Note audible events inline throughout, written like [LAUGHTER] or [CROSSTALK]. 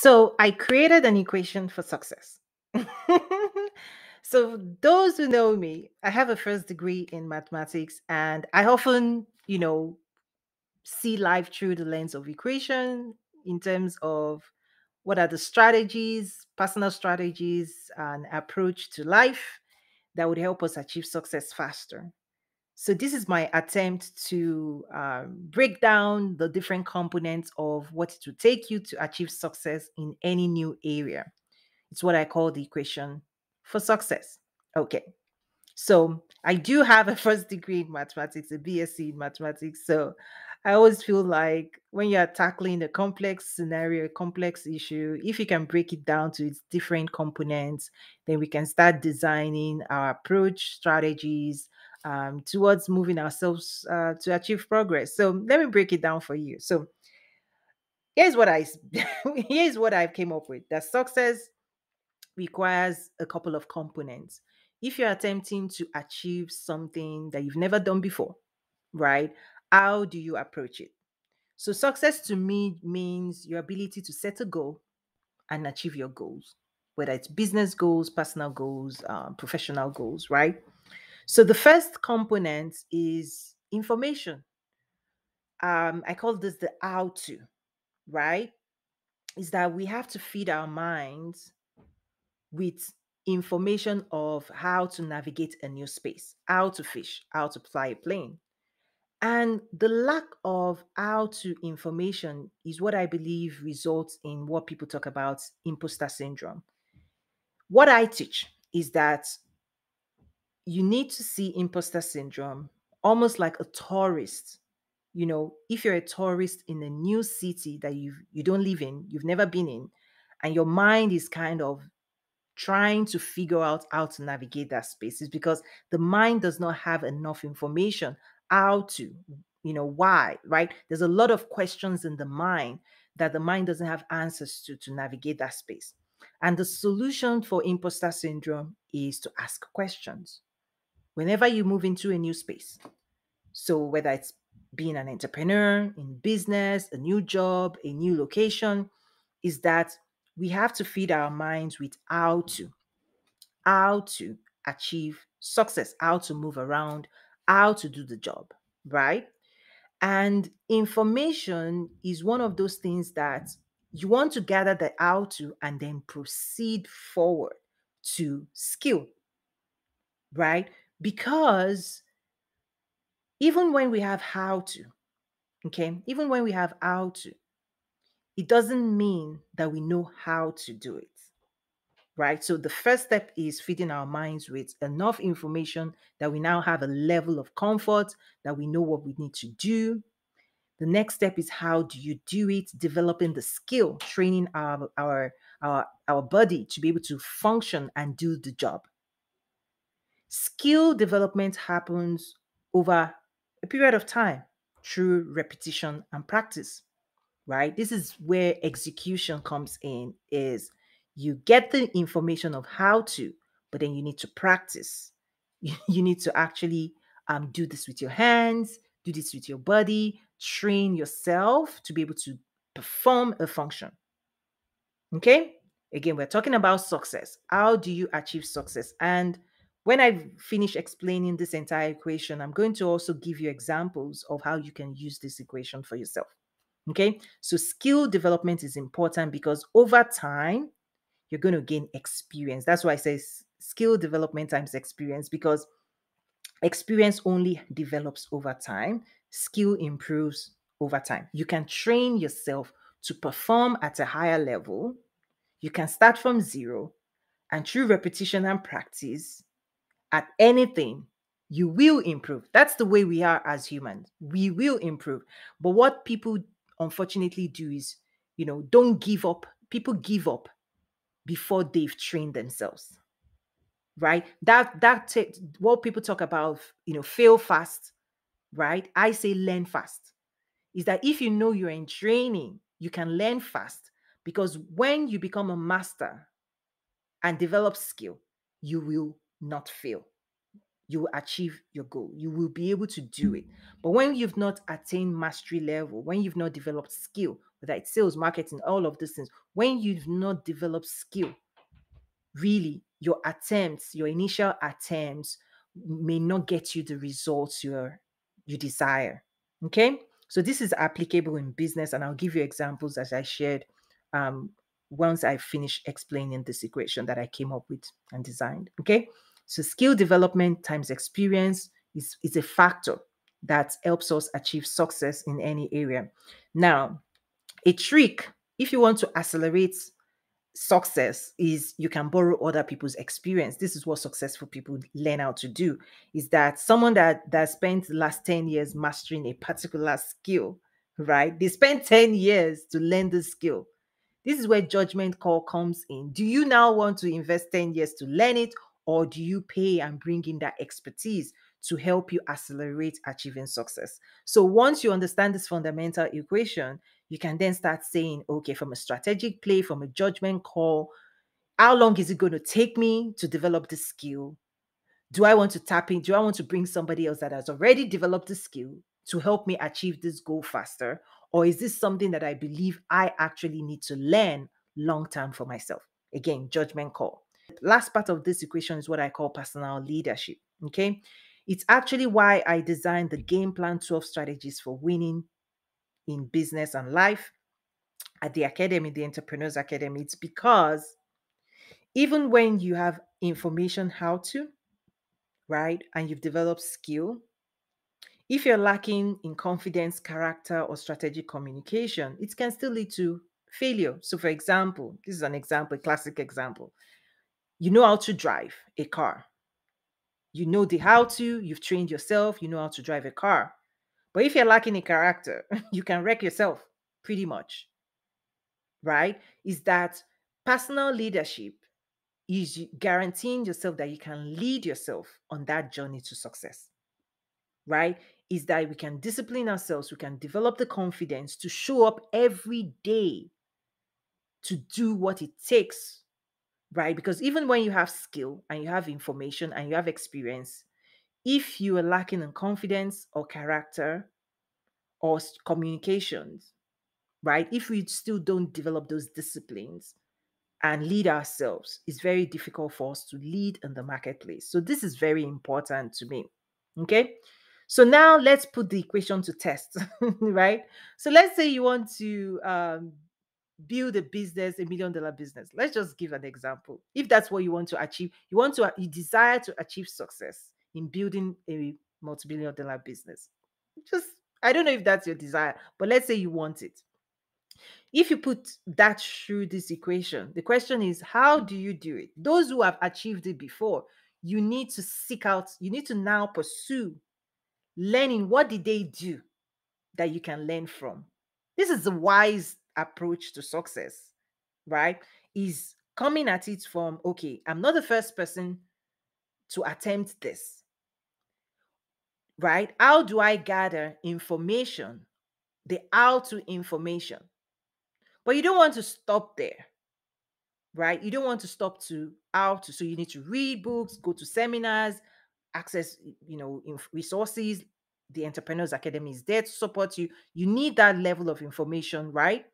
So I created an equation for success. [LAUGHS] so those who know me, I have a first degree in mathematics and I often, you know, see life through the lens of equation in terms of what are the strategies, personal strategies and approach to life that would help us achieve success faster. So this is my attempt to um, break down the different components of what it will take you to achieve success in any new area. It's what I call the equation for success. Okay. So I do have a [LAUGHS] first degree in mathematics, a BSc in mathematics. So I always feel like when you're tackling a complex scenario, a complex issue, if you can break it down to its different components, then we can start designing our approach strategies um, towards moving ourselves uh, to achieve progress. So let me break it down for you. So here's what I [LAUGHS] here's what I came up with. That success requires a couple of components. If you're attempting to achieve something that you've never done before, right? How do you approach it? So success to me means your ability to set a goal and achieve your goals, whether it's business goals, personal goals, um, professional goals, right? So the first component is information. Um, I call this the how to, right? Is that we have to feed our minds with information of how to navigate a new space, how to fish, how to fly a plane. And the lack of how to information is what I believe results in what people talk about imposter syndrome. What I teach is that you need to see imposter syndrome almost like a tourist. You know, if you're a tourist in a new city that you you don't live in, you've never been in, and your mind is kind of trying to figure out how to navigate that space, is because the mind does not have enough information how to, you know, why, right? There's a lot of questions in the mind that the mind doesn't have answers to to navigate that space. And the solution for imposter syndrome is to ask questions whenever you move into a new space. So, whether it's being an entrepreneur in business, a new job, a new location, is that we have to feed our minds with how to, how to achieve success, how to move around, how to do the job, right? And information is one of those things that you want to gather the how to and then proceed forward to skill, right? Because even when we have how to, okay, even when we have how to, it doesn't mean that we know how to do it. Right. So the first step is feeding our minds with enough information that we now have a level of comfort, that we know what we need to do. The next step is how do you do it? Developing the skill, training our our our, our body to be able to function and do the job. Skill development happens over a period of time through repetition and practice, right? This is where execution comes in is you get the information of how to, but then you need to practice. [LAUGHS] You, need to actually um, do this with your hands, do this with your body, train yourself to be able to perform a function. Okay? Again, we're talking about success. How do you achieve success? And when I finish explaining this entire equation, I'm going to also give you examples of how you can use this equation for yourself. Okay, so skill development is important because over time, you're going to gain experience. That's why I say skill development times experience because experience only develops over time, skill improves over time. You can train yourself to perform at a higher level. You can start from zero, and through repetition and practice, at anything, you will improve. That's the way we are as humans. We will improve. But what people unfortunately do is, you know, don't give up. People give up before they've trained themselves. Right? That that t- what people talk about, you know, fail fast, right? I say learn fast. Is that if you know you're in training, you can learn fast because when you become a master and develop skill, you will not fail. you will achieve your goal. You will be able to do it. But when you've not attained mastery level, when you've not developed skill, whether it's sales, marketing, all of these things, when you've not developed skill, really your attempts, your initial attempts may not get you the results you're you desire. Okay. So this is applicable in business, and I'll give you examples as I shared um, once I finish explaining this equation that I came up with and designed. Okay. So skill development times experience is, is a factor that helps us achieve success in any area. Now, a trick, if you want to accelerate success is you can borrow other people's experience. This is what successful people learn how to do is that someone that that spent the last 10 years mastering a particular skill right? They spent [LAUGHS] 10 years to learn the skill. This is where judgment call comes in. Do you now want to invest 10 years to learn it or do you pay and bring in that expertise to help you accelerate achieving success. So once you understand this fundamental equation, you can then start saying, okay, from a strategic play, from a judgment call, how long is it going to take me to develop this skill? Do I want to tap in? Do I want to bring somebody else that has already developed the skill to help me achieve this goal faster? Or is this something that I believe I actually need to learn long term for myself? Again, judgment call. Last part of this equation is what I call personal leadership. Okay. It's actually why I designed the game plan 12 strategies for winning in business and life at the academy, the Entrepreneurs Academy. It's because even when you have information how to, right, and you've developed skill, if you're lacking in confidence, character, or strategic communication, it can still lead to failure. So, for example, this is an example, a classic example. You know how to drive a car, you know the how to, you've trained yourself, you know how to drive a car. But if you're lacking a character, [LAUGHS] you can wreck yourself pretty much. Right? Is that personal leadership is guaranteeing yourself that you can lead yourself on that journey to success. Right? Is that we can discipline ourselves, we can develop the confidence to show up every day to do what it takes right? Because even when you have skill and you have information and you have experience, if you are lacking in confidence or character or communications, right? If we still don't develop those disciplines and lead ourselves, it's very difficult for us to lead in the marketplace. So, this is very important to me. Okay. So now let's put the equation to test, [LAUGHS] right? So let's say you want to um, build a business, a million dollar business. Let's just give an example. If that's what you want to achieve, you want to you desire to achieve success in building a multi-billion dollar business. Just I don't know if that's your desire, but let's say you want it. If you put that through this equation, the question is how do you do it? Those who have achieved it before, you need to seek out, you need to now pursue learning what did they do that you can learn from. This is the wise approach to success, right? Is coming at it from, okay, I'm not the first person to attempt this, right? How do I gather information, the how to information? But you don't want to stop there, right? You don't want to stop to how to, so you need to read books, go to seminars, access, you know, resources. The Entrepreneurs Academy is there to support you. You need that level of information, right?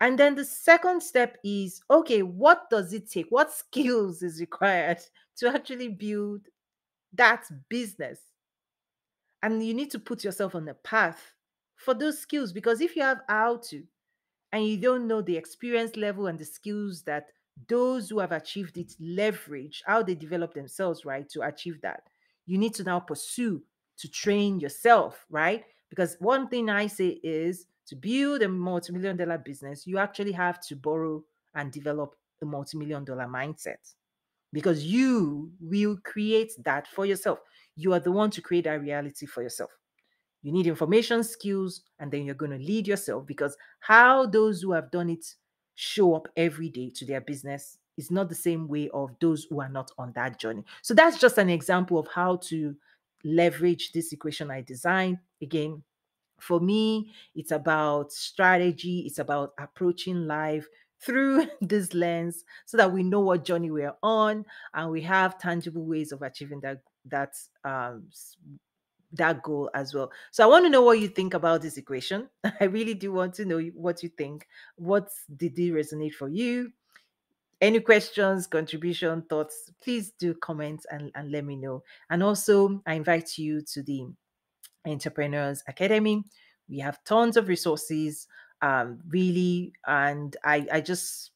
And then the second step is okay, what does it take? What skills is required to actually build that business? And you need to put yourself on a path for those skills because if you have how to and you don't know the experience level and the skills that those who have achieved it leverage, how they develop themselves, right, to achieve that, you need to now pursue to train yourself, right? Because one thing I say is to build a multi-million dollar business, you actually have to borrow and develop a multi-million dollar mindset because you will create that for yourself. You are the one to create that reality for yourself. You need information, skills, and then you're going to lead yourself because how those who have done it show up every day to their business is not the same way of those who are not on that journey. So that's just an example of how to leverage this equation I designed. Again, for me, it's about strategy, it's about approaching life through [LAUGHS] this lens so that we know what journey we're on and we have tangible ways of achieving that that um, that goal as well. So I want to know what you think about this equation. [LAUGHS] I really do want to know what you think. What did it resonate for you? Any questions, contribution, thoughts, please do comment and, and let me know. And also, I invite you to the Entrepreneurs Academy. We have tons of resources, um, really, and I, I just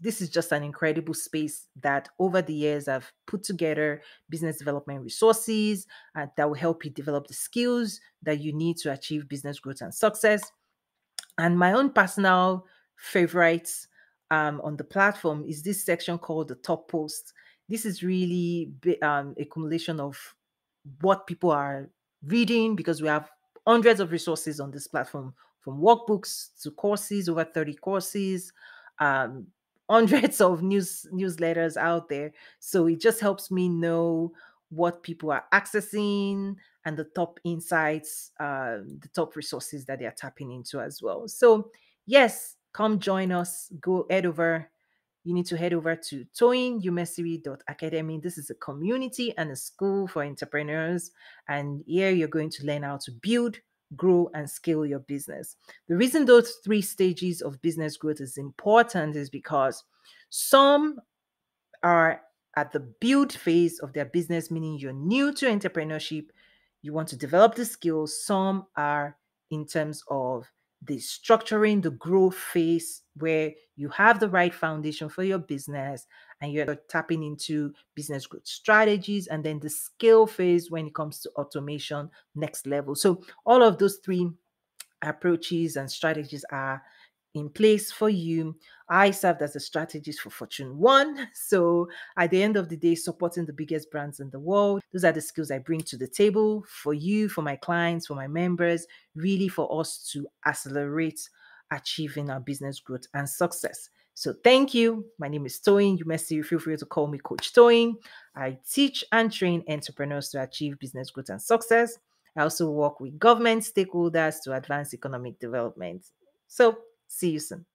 this is just an incredible space that over the years I've put together business development resources uh, that will help you develop the skills that you need to achieve business growth and success. And my own personal favorites um, on the platform is this section called the top post. This is really um, accumulation of what people are reading because we have hundreds of resources on this platform from workbooks to courses, over 30 courses, um, [LAUGHS] hundreds of news newsletters out there. So it just helps me know what people are accessing and the top insights, uh, the top resources that they are tapping into as well. So yes, come join us. Go head over. You need to head over to toyinumesiri.academy. This is a community and a school for entrepreneurs. And here you're going to learn how to build, grow, and scale your business. The reason those three stages of business growth is important is because some are at the build phase of their business, meaning you're new to entrepreneurship, you want to develop the skills. Some are in terms of the structuring, the growth phase, where you have the right foundation for your business and you're tapping into business growth strategies, and then the scale phase when it comes to automation, next level. So, all of those three approaches and strategies are in place for you. I served as a strategist for Fortune One. [LAUGHS] So at the end of the day, supporting the biggest brands in the world, those are the skills I bring to the table for you, for my clients, for my members, really for us to accelerate achieving our business growth and success. So thank you. My name is Toyin. You may see, feel free to call me Coach Toyin. I teach and train entrepreneurs to achieve business growth and success. I also work with government stakeholders to advance economic development. So See you soon.